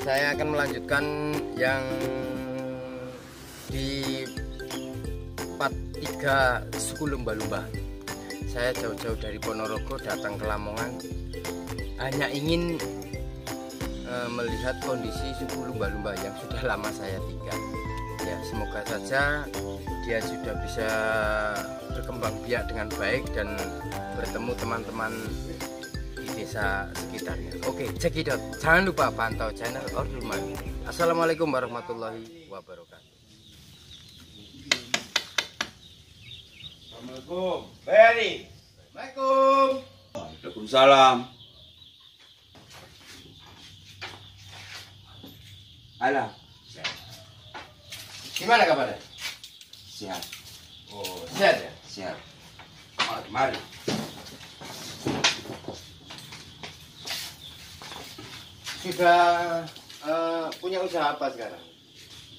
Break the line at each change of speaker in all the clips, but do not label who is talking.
Saya akan melanjutkan yang di part 3 suku lumba-lumba. Saya jauh-jauh dari Ponorogo datang ke Lamongan hanya ingin uh, melihat kondisi suku lumba-lumba yang sudah lama saya tinggal. Ya, semoga saja dia sudah bisa berkembang biak dengan baik dan bertemu teman-teman desa sekitarnya. Oke, cekidot. Jangan lupa pantau channel Ordulman. Assalamualaikum warahmatullahi wabarakatuh.
Assalamualaikum. Beri.
Assalamualaikum.
Waalaikumsalam. Alah,
Gimana kabarnya?
sehat,
Oh, sehat ya?
sehat. Mari, mari.
Sudah eh, punya usaha apa sekarang?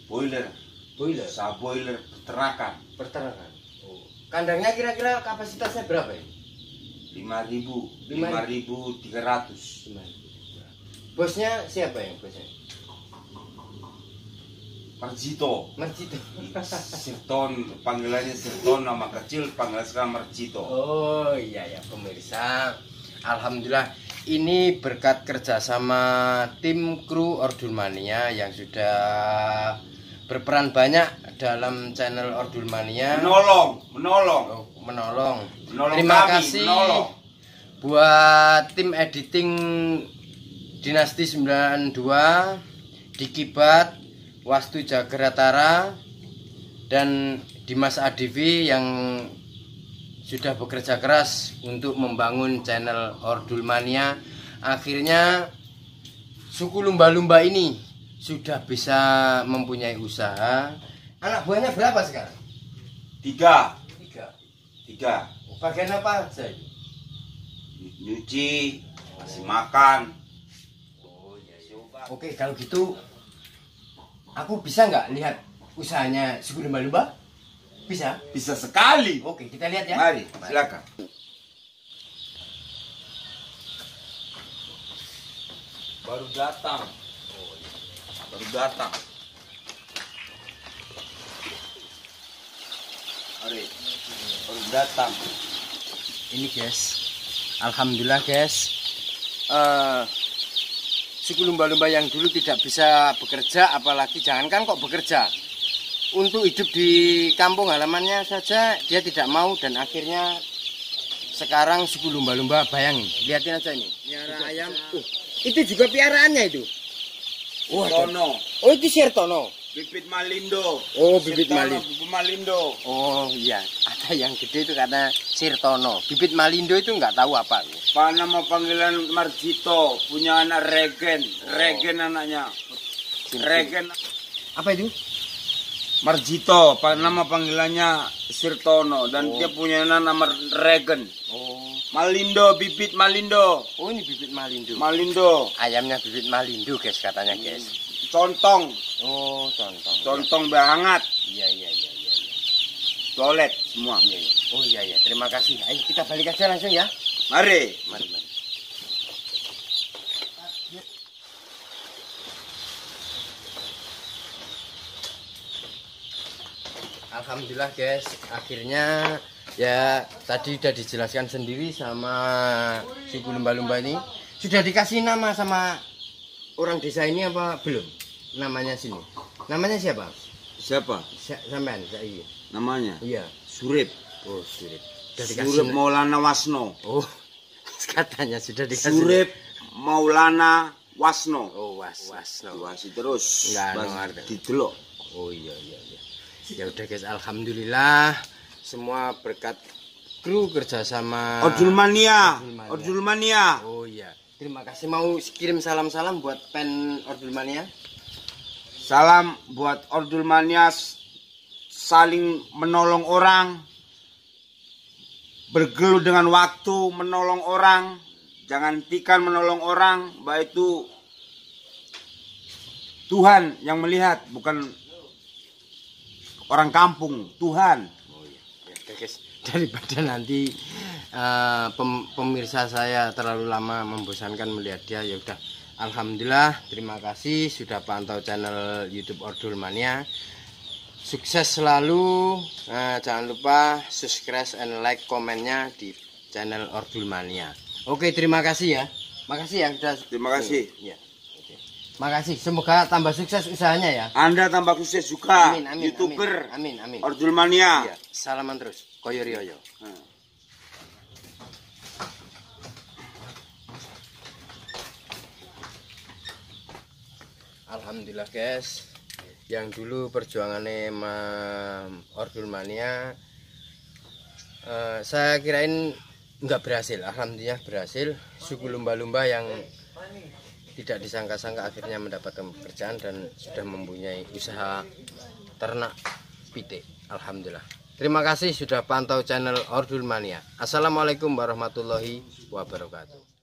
Boiler,
Boiler.
usaha boiler peternakan.
Peternakan. Oh. Kandangnya kira-kira kapasitasnya berapa ya?
5000,
Lima-
5300.
Bosnya siapa yang bosnya?
Marjito.
Marjito.
Sirton, panggilannya Sirton, nama kecil panggilan sekarang Marjito.
Oh iya ya pemirsa. Alhamdulillah ini berkat kerjasama tim kru Ordulmania yang sudah berperan banyak dalam channel Ordulmania.
Menolong, menolong.
Oh, menolong.
Menolong
Terima
kami,
kasih
menolong.
buat tim editing Dinasti 92, Dikibat, Wastu Jagaratara dan Dimas Adivi yang sudah bekerja keras untuk membangun channel Ordulmania. Akhirnya suku lumba-lumba ini sudah bisa mempunyai usaha. Anak buahnya berapa sekarang?
Tiga,
Tiga.
tiga.
Bagian apa aja?
Nyuci, kasih makan.
Oke, kalau gitu aku bisa nggak lihat usahanya suku lumba-lumba? Bisa?
Bisa sekali.
Oke, kita lihat ya.
Mari, silakan. Baru datang. Baru datang. Mari. Baru datang.
Ini guys, alhamdulillah guys, eh suku lumba-lumba yang dulu tidak bisa bekerja, apalagi jangankan kok bekerja, untuk hidup di kampung halamannya saja dia tidak mau dan akhirnya sekarang suku lumba-lumba bayangin, lihatin aja ini, piara ayam, uh, itu juga piaraannya itu. Wah,
Tono,
oh itu Sirtono.
bibit Malindo.
Oh, bibit
Sirtono,
Malindo.
Bibit Malindo.
Oh iya, ada yang gede itu karena Sirtono. Bibit Malindo itu nggak tahu apa.
Pak nama panggilan Marjito, punya anak Regen, Regen anaknya. Regen
Apa itu?
Marjito, pak nama panggilannya Sirtono dan
Oh.
dia punya nama Regen.
Oh,
Malindo, bibit Malindo.
oh ini bibit Malindo.
Malindo,
Ayamnya bibit Malindo guys katanya guys.
contong,
Oh, tontong.
contong berhangat,
Iya iya iya iya. iya.
toilet semua.
Iya, iya. Oh iya iya, terima kasih. Ayo kita balik aja langsung ya.
Mari.
Mari mari. Alhamdulillah guys, akhirnya ya tadi udah dijelaskan sendiri sama suku lumba-lumba ini. Sudah dikasih nama sama orang desa ini apa belum? Namanya sini. Namanya siapa?
Siapa
Sa- Sampean, saya.
namanya?
Iya.
Surip.
Oh, Surip. Sudah
Surip Maulana Wasno.
Oh, katanya sudah dikasih.
Surip Maulana Wasno.
Oh, was, was, no.
Diwasi terus.
Nggak,
Bas-
no, ngerti.
Didelok.
Oh iya iya iya. Ya udah guys, alhamdulillah semua berkat kru kerjasama.
Ordulmania.
Ordulmania.
Ordulmania.
Oh iya. Terima kasih mau kirim salam-salam buat pen Ordulmania.
Salam buat Ordulmania saling menolong orang. Bergelut dengan waktu menolong orang. Jangan tikan menolong orang, baik itu Tuhan yang melihat, bukan orang kampung, Tuhan.
Oh iya. Ya guys, daripada nanti eh, pem- pemirsa saya terlalu lama membosankan melihat dia ya udah alhamdulillah terima kasih sudah pantau channel YouTube Ordul Mania sukses selalu Nah, jangan lupa subscribe and like komennya di channel Ordul Mania oke terima kasih ya makasih ya sudah
Terima kasih.
ya. Makasih semoga tambah sukses usahanya ya
Anda tambah sukses juga.
amin amin
YouTuber
amin amin, amin.
Ordul Mania.
Iya, salaman terus koyo riyoyo
Nah.
Alhamdulillah guys yang dulu perjuangannya Ordul Mania eh, saya kirain nggak berhasil Alhamdulillah berhasil suku lumba-lumba yang tidak disangka-sangka akhirnya mendapatkan pekerjaan dan sudah mempunyai usaha ternak pitik. Alhamdulillah. Terima kasih sudah pantau channel Ordul Mania. Assalamualaikum warahmatullahi wabarakatuh